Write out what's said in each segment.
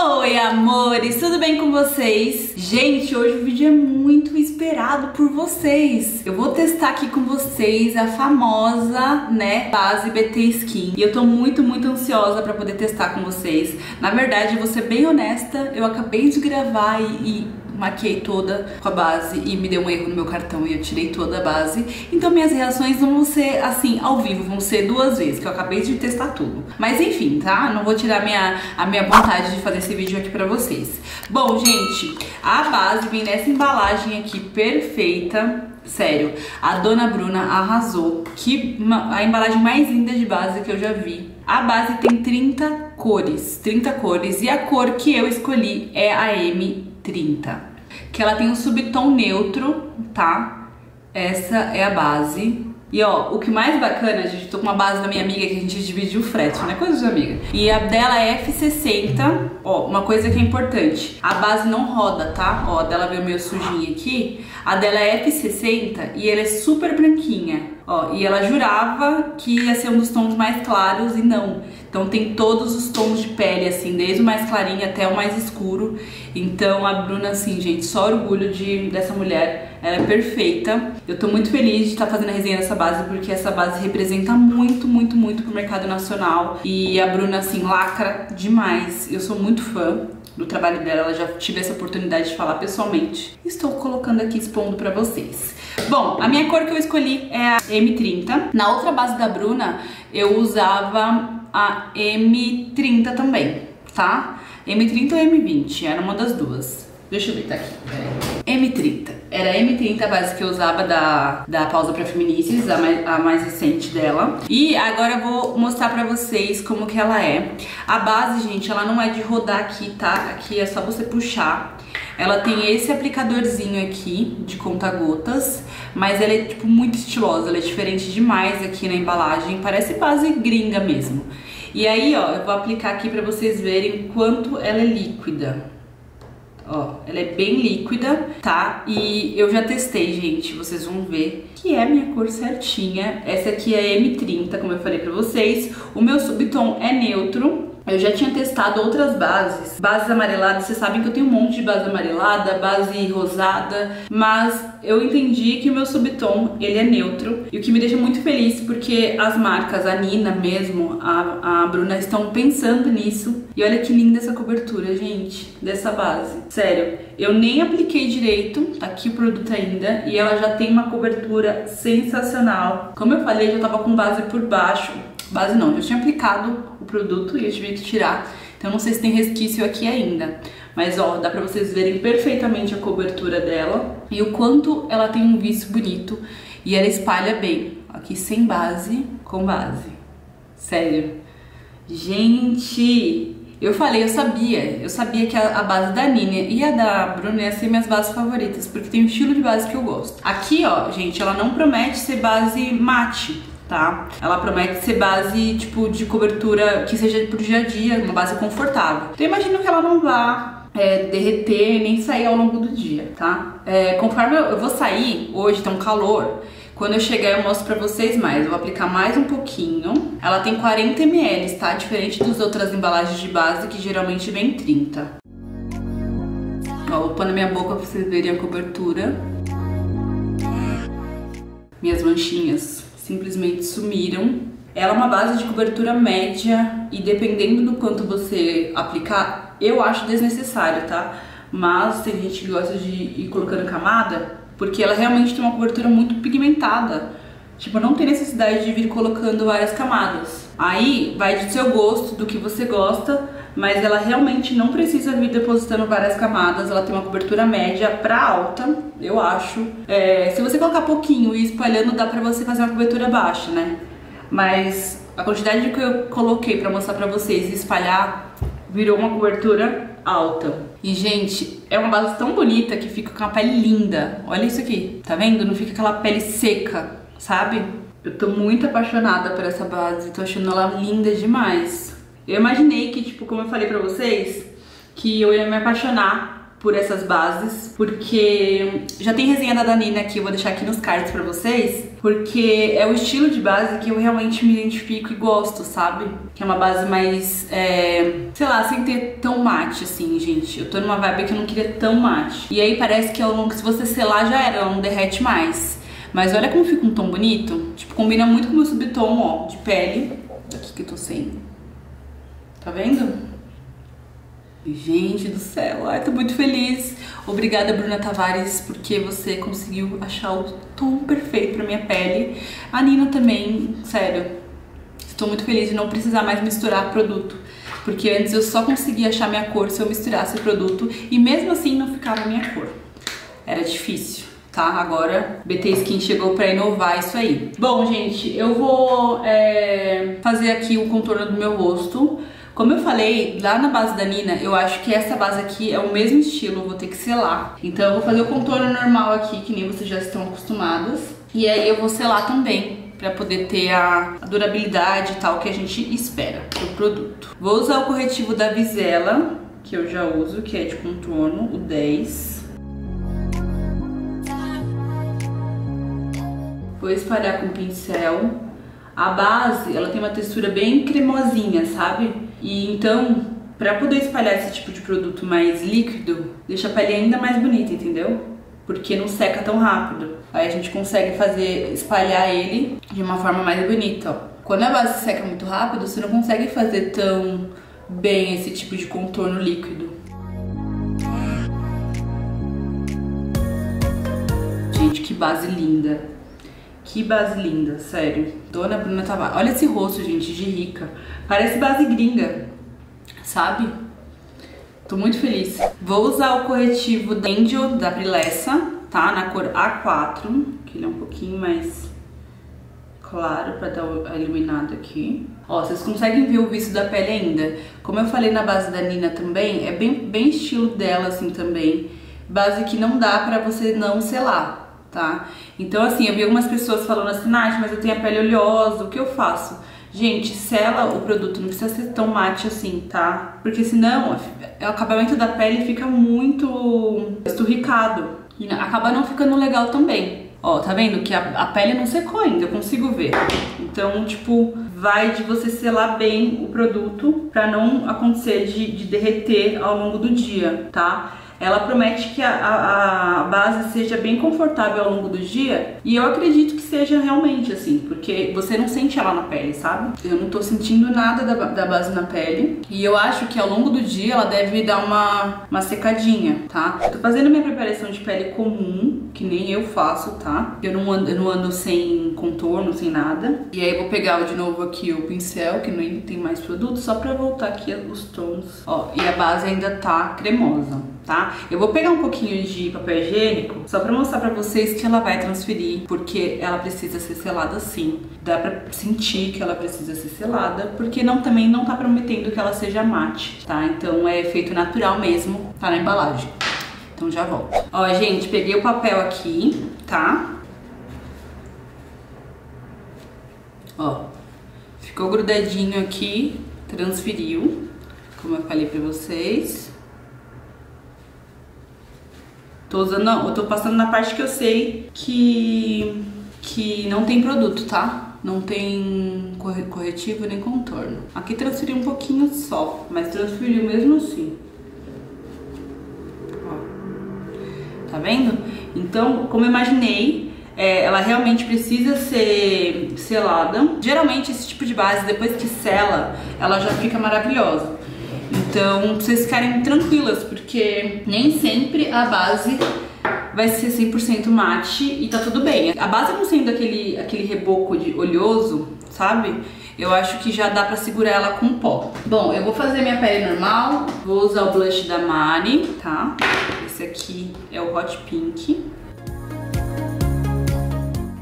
Oi, amores, tudo bem com vocês? Gente, hoje o vídeo é muito esperado por vocês. Eu vou testar aqui com vocês a famosa, né, base BT Skin. E eu tô muito, muito ansiosa pra poder testar com vocês. Na verdade, vou ser bem honesta, eu acabei de gravar e, e maquiei toda com a base e me deu um erro no meu cartão e eu tirei toda a base. Então minhas reações vão ser assim ao vivo, vão ser duas vezes, que eu acabei de testar tudo. Mas enfim, tá? Não vou tirar minha, a minha vontade de fazer esse vídeo aqui pra vocês. Bom, gente, a base vem nessa embalagem aqui perfeita. Sério, a Dona Bruna arrasou. Que a embalagem mais linda de base que eu já vi. A base tem 30 cores, 30 cores. E a cor que eu escolhi é a M30 que ela tem um subtom neutro, tá? Essa é a base. E ó, o que mais bacana, gente, tô com uma base da minha amiga que a gente divide o frete, né? Coisa de amiga. E a dela é F60. Ó, uma coisa que é importante. A base não roda, tá? Ó, a dela veio meio sujinha aqui. A dela é F60 e ela é super branquinha. Ó, e ela jurava que ia ser um dos tons mais claros e não. Então tem todos os tons de pele, assim, desde o mais clarinho até o mais escuro. Então a Bruna, assim, gente, só orgulho de, dessa mulher. Ela é perfeita. Eu tô muito feliz de estar tá fazendo a resenha dessa base, porque essa base representa muito, muito, muito pro mercado nacional. E a Bruna, assim, lacra demais. Eu sou muito fã do trabalho dela, ela já tive essa oportunidade de falar pessoalmente. Estou colocando aqui, expondo pra vocês. Bom, a minha cor que eu escolhi é a M30. Na outra base da Bruna, eu usava a M30 também, tá? M30 ou M20, era uma das duas. Deixa eu ver, tá aqui, peraí. M30. Era a M30 a base que eu usava da, da Pausa pra Feministas, a mais, a mais recente dela. E agora eu vou mostrar pra vocês como que ela é. A base, gente, ela não é de rodar aqui, tá? Aqui é só você puxar. Ela tem esse aplicadorzinho aqui de conta-gotas, mas ela é tipo muito estilosa, ela é diferente demais aqui na embalagem, parece base gringa mesmo. E aí, ó, eu vou aplicar aqui pra vocês verem quanto ela é líquida. Ó, ela é bem líquida, tá? E eu já testei, gente, vocês vão ver que é a minha cor certinha. Essa aqui é M30, como eu falei pra vocês. O meu subtom é neutro, eu já tinha testado outras bases, bases amareladas, vocês sabem que eu tenho um monte de base amarelada, base rosada, mas eu entendi que o meu subtom, ele é neutro, e o que me deixa muito feliz porque as marcas, a Nina mesmo, a, a Bruna, estão pensando nisso. E olha que linda essa cobertura, gente, dessa base. Sério, eu nem apliquei direito, tá aqui o produto ainda, e ela já tem uma cobertura sensacional. Como eu falei, eu já tava com base por baixo, base não, já tinha aplicado o produto e eu tive que tirar. Então não sei se tem resquício aqui ainda. Mas ó, dá pra vocês verem perfeitamente a cobertura dela e o quanto ela tem um vício bonito e ela espalha bem. Aqui sem base, com base. Sério. Gente, eu falei, eu sabia, eu sabia que a, a, base da Nina e a da Bruna ia ser minhas bases favoritas, porque tem um estilo de base que eu gosto. Aqui, ó, gente, ela não promete ser base mate, tá? Ela promete ser base, tipo, de cobertura que seja pro dia a dia, uma base confortável. Então eu imagino que ela não vá é, derreter nem sair ao longo do dia, tá? É, conforme eu, eu vou sair, hoje tá um calor, quando eu chegar eu mostro pra vocês mais. Eu vou aplicar mais um pouquinho. Ela tem 40 ml, tá? Diferente das outras embalagens de base que geralmente vem 30. Ó, vou pôr na minha boca pra vocês verem a cobertura. Minhas manchinhas simplesmente sumiram. Ela é uma base de cobertura média e dependendo do quanto você aplicar, eu acho desnecessário, tá? Mas tem gente que gosta de ir colocando camada, porque ela realmente tem uma cobertura muito pigmentada. Tipo, não tem necessidade de vir colocando várias camadas. Aí vai do seu gosto, do que você gosta, mas ela realmente não precisa vir depositando várias camadas, ela tem uma cobertura média pra alta, eu acho. É, se você colocar pouquinho e espalhando, dá pra você fazer uma cobertura baixa, né? Mas a quantidade que eu coloquei pra mostrar pra vocês e espalhar, virou uma cobertura alta. E, gente, é uma base tão bonita que fica com a pele linda. Olha isso aqui, tá vendo? Não fica aquela pele seca, sabe? Eu tô muito apaixonada por essa base, tô achando ela linda demais. Eu imaginei que, tipo, como eu falei pra vocês, que eu ia me apaixonar por essas bases, porque já tem resenha da Danina aqui, eu vou deixar aqui nos cards pra vocês, porque é o estilo de base que eu realmente me identifico e gosto, sabe? Que é uma base mais, é, sei lá, sem ter tão mate, assim, gente. Eu tô numa vibe que eu não queria tão mate. E aí parece que ao longo, se você selar já era, ela não derrete mais. Mas olha como fica um tom bonito. Tipo, combina muito com o meu subtom, ó, de pele. Aqui que eu tô sem. Tá vendo? Gente do céu, ai, tô muito feliz. Obrigada, Bruna Tavares, porque você conseguiu achar o tom perfeito pra minha pele. A Nina também, sério. Estou muito feliz de não precisar mais misturar produto. Porque antes eu só conseguia achar minha cor se eu misturasse produto e mesmo assim não ficava minha cor. Era difícil tá? Agora BT Skin chegou pra inovar isso aí. Bom, gente, eu vou é, fazer aqui o contorno do meu rosto. Como eu falei, lá na base da Nina, eu acho que essa base aqui é o mesmo estilo, vou ter que selar. Então eu vou fazer o contorno normal aqui, que nem vocês já estão acostumados. E aí eu vou selar também, para poder ter a, durabilidade e tal que a gente espera pro produto. Vou usar o corretivo da Visela, que eu já uso, que é de contorno, o 10. Vou espalhar com pincel. A base, ela tem uma textura bem cremosinha, sabe? E então, para poder espalhar esse tipo de produto mais líquido, deixa a pele ainda mais bonita, entendeu? Porque não seca tão rápido. Aí a gente consegue fazer espalhar ele de uma forma mais bonita, ó. Quando a base seca muito rápido, você não consegue fazer tão bem esse tipo de contorno líquido. Gente, que base linda. Que base linda, sério. Dona Bruna Tavares. Olha esse rosto, gente, de rica. Parece base gringa, sabe? Tô muito feliz. Vou usar o corretivo da Angel, da Brilessa, tá? Na cor A4, que ele é um pouquinho mais claro pra dar a iluminada aqui. Ó, vocês conseguem ver o visto da pele ainda. Como eu falei na base da Nina também, é bem, bem estilo dela assim também. Base que não dá pra você não selar tá? Então, assim, eu vi algumas pessoas falando assim, Nath, mas eu tenho a pele oleosa, o que eu faço? Gente, sela o produto, não precisa ser tão mate assim, tá? Porque senão o acabamento da pele fica muito esturricado e acaba não ficando legal também. Ó, tá vendo que a, a pele não secou ainda, eu consigo ver. Então, tipo, vai de você selar bem o produto pra não acontecer de, de derreter ao longo do dia, tá? Ela promete que a, a, a, base seja bem confortável ao longo do dia e eu acredito que seja realmente assim, porque você não sente ela na pele, sabe? Eu não tô sentindo nada da, da base na pele e eu acho que ao longo do dia ela deve dar uma, uma secadinha, tá? Tô fazendo minha preparação de pele comum, que nem eu faço, tá? Eu não ando, eu não ando sem contorno, sem nada. E aí eu vou pegar de novo aqui o pincel, que não tem mais produto, só pra voltar aqui os tons. Ó, e a base ainda tá cremosa tá? Eu vou pegar um pouquinho de papel higiênico só pra mostrar pra vocês que ela vai transferir, porque ela precisa ser selada sim. Dá pra sentir que ela precisa ser selada, porque não também não tá prometendo que ela seja mate, tá? Então é efeito natural mesmo, tá na embalagem. Então já volto. Ó, gente, peguei o papel aqui, tá? Ó, ficou grudadinho aqui, transferiu, como eu falei pra vocês. Tô usando, eu tô passando na parte que eu sei que, que não tem produto, tá? Não tem corretivo nem contorno. Aqui transferiu um pouquinho só, mas transferiu mesmo assim. Tá vendo? Então, como eu imaginei, é, ela realmente precisa ser selada. Geralmente esse tipo de base, depois que sela, ela já fica maravilhosa. Então, vocês ficarem tranquilas, porque nem sempre a base vai ser 100% mate e tá tudo bem. A base não sendo aquele, aquele reboco de oleoso, sabe? Eu acho que já dá pra segurar ela com pó. Bom, eu vou fazer minha pele normal. Vou usar o blush da Mari, tá? Esse aqui é o Hot Pink.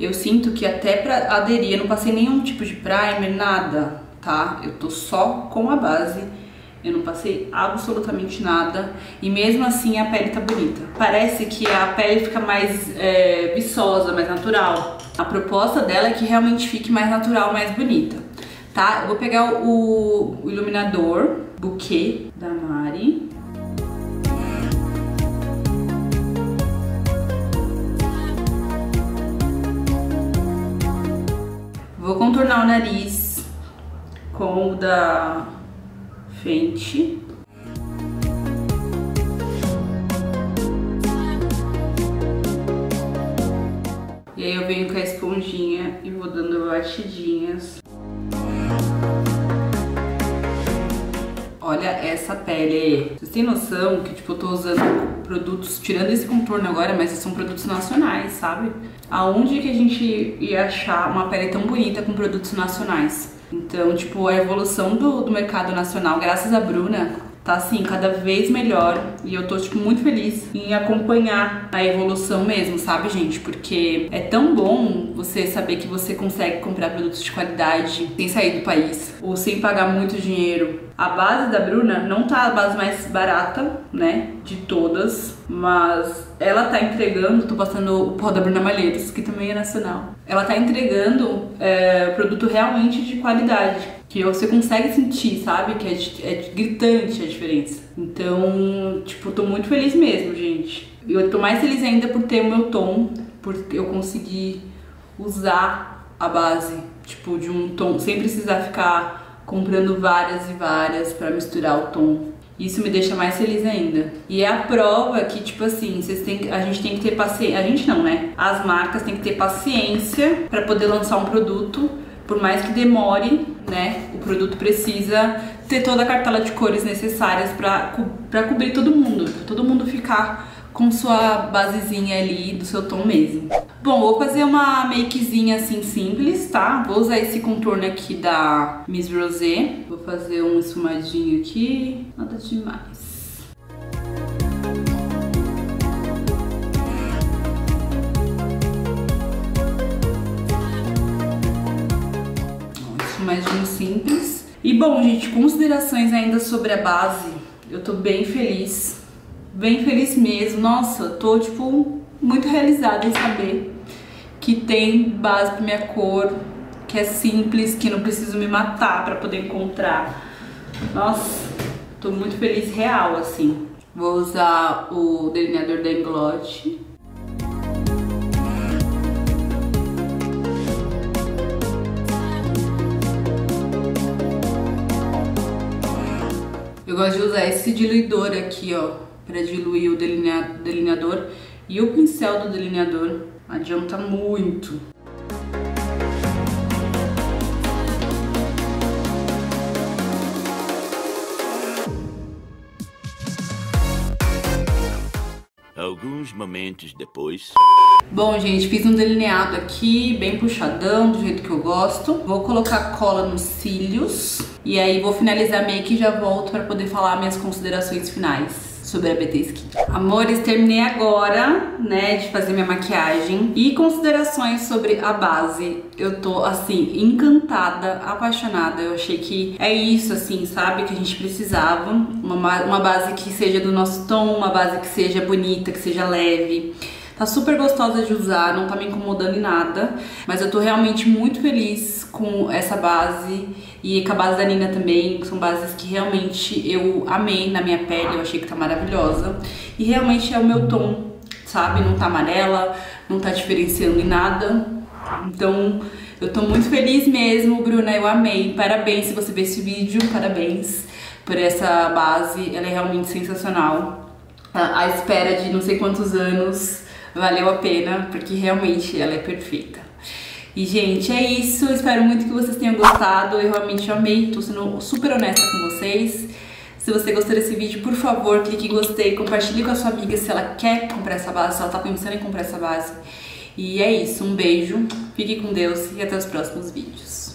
Eu sinto que até pra aderir, eu não passei nenhum tipo de primer, nada, tá? Eu tô só com a base eu não passei absolutamente nada e mesmo assim a pele tá bonita. Parece que a pele fica mais é, viçosa, mais natural. A proposta dela é que realmente fique mais natural, mais bonita, tá? Eu vou pegar o, o iluminador Bouquet da Mari. Da Fenty. E aí eu venho com a esponjinha e vou dando batidinhas. Olha essa pele. Vocês têm noção que, tipo, eu tô usando produtos, tirando esse contorno agora, mas são produtos nacionais, sabe? Aonde que a gente ia achar uma pele tão bonita com produtos nacionais? Então, tipo, a evolução do, do mercado nacional, graças a Bruna, tá assim, cada vez melhor e eu tô, tipo, muito feliz em acompanhar a evolução mesmo, sabe, gente? Porque é tão bom você saber que você consegue comprar produtos de qualidade sem sair do país ou sem pagar muito dinheiro. A base da Bruna não tá a base mais barata, né, de todas, mas ela tá entregando, tô passando o pó da Bruna Malheiros, que também é nacional. Ela tá entregando é, produto realmente de qualidade que você consegue sentir, sabe? Que é, é gritante a diferença. Então, tipo, tô muito feliz mesmo, gente. Eu tô mais feliz ainda por ter o meu tom, por eu conseguir usar a base, tipo, de um tom, sem precisar ficar comprando várias e várias para misturar o tom. Isso me deixa mais feliz ainda. E é a prova que, tipo assim, vocês têm, a gente tem que ter paciência. A gente não, né? As marcas têm que ter paciência para poder lançar um produto por mais que demore, né, o produto precisa ter toda a cartela de cores necessárias para co cobrir todo mundo, pra todo mundo ficar com sua basezinha ali do seu tom mesmo. Bom, vou fazer uma makezinha assim simples, tá? Vou usar esse contorno aqui da Miss Rosé. Vou fazer um esfumadinho aqui, nada demais. Mais de um simples. E bom, gente, considerações ainda sobre a base. Eu tô bem feliz, bem feliz mesmo. Nossa, tô tipo muito realizada em saber que tem base pra minha cor, que é simples, que não preciso me matar para poder encontrar. Nossa, tô muito feliz real assim. Vou usar o delineador da Inglot gosto de usar esse diluidor aqui, ó, para diluir o delineador e o pincel do delineador. Adianta muito. Alguns momentos depois. Bom, gente, fiz um delineado aqui, bem puxadão, do jeito que eu gosto. Vou colocar cola nos cílios. E aí vou finalizar a make e já volto para poder falar minhas considerações finais sobre a BT Skin. Amores, terminei agora, né, de fazer minha maquiagem e considerações sobre a base. Eu tô, assim, encantada, apaixonada. Eu achei que é isso, assim, sabe, que a gente precisava. Uma, uma base que seja do nosso tom, uma base que seja bonita, que seja leve. Tá super gostosa de usar, não tá me incomodando em nada, mas eu tô realmente muito feliz com essa base e com a base da Nina também, são bases que realmente eu amei na minha pele, eu achei que tá maravilhosa. E realmente é o meu tom, sabe? Não tá amarela, não tá diferenciando em nada. Então, eu tô muito feliz mesmo, Bruna, eu amei. Parabéns se você ver esse vídeo, parabéns por essa base, ela é realmente sensacional. A espera de não sei quantos anos valeu a pena, porque realmente ela é perfeita. E, gente, é isso. Espero muito que vocês tenham gostado. Eu realmente amei, tô sendo super honesta com vocês. Se você gostou desse vídeo, por favor, clique em gostei, compartilhe com a sua amiga se ela quer comprar essa base, se ela tá pensando em comprar essa base. E é isso, um beijo, fique com Deus e até os próximos vídeos.